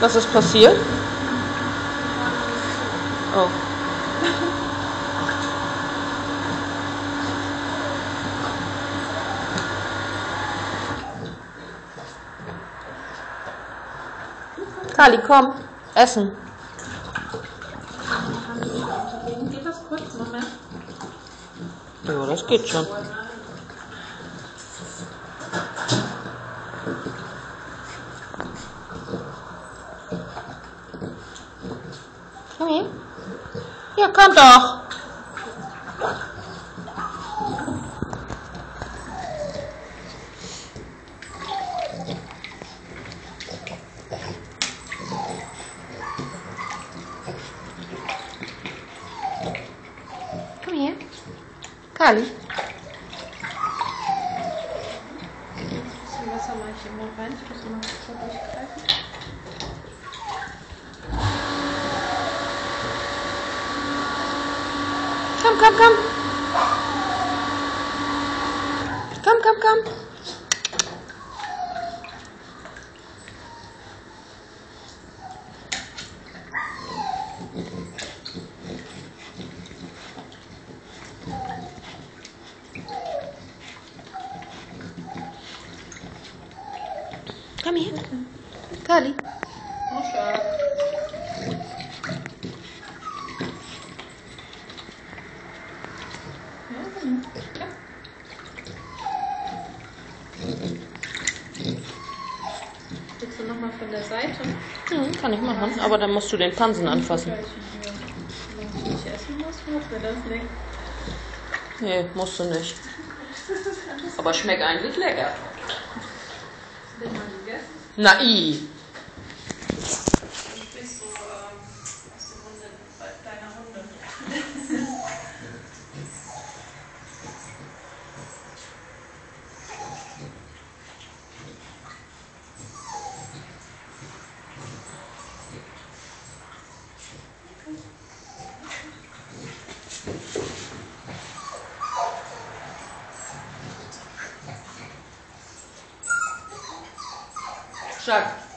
Was ist passiert? Oh. Kali, komm, essen. Geht das kurz? Moment. Ja, das geht schon. mim ia cantar. Come here. Cali. Se você mais chamar uma vez, você não precisa de come, come, come. Come, come, come. Come here. Curly. Sure. Willst du nochmal von der Seite? Hm, kann ich machen, aber dann musst du den Pansen anfassen. Ich essen muss, macht mir das nicht. Nee, musst du nicht. Aber schmeckt eigentlich lecker. Hast du den mal gegessen? Na i. шаг